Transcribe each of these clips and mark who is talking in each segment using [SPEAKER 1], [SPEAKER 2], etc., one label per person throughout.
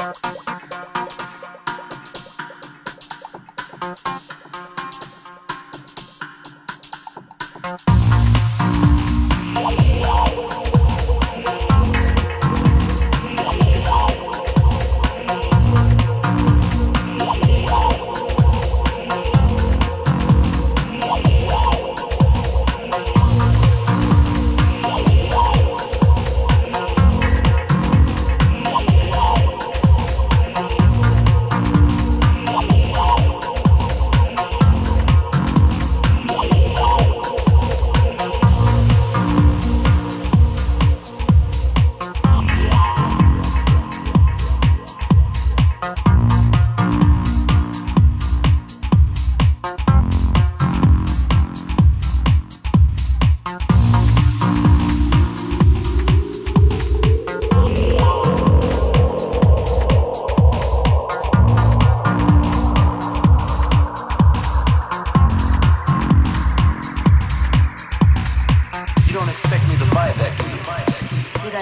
[SPEAKER 1] Thank
[SPEAKER 2] you.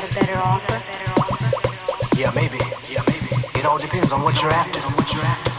[SPEAKER 2] Got a better offer?
[SPEAKER 1] Yeah, maybe. Yeah, maybe. It all depends on what you're after. On what you're after.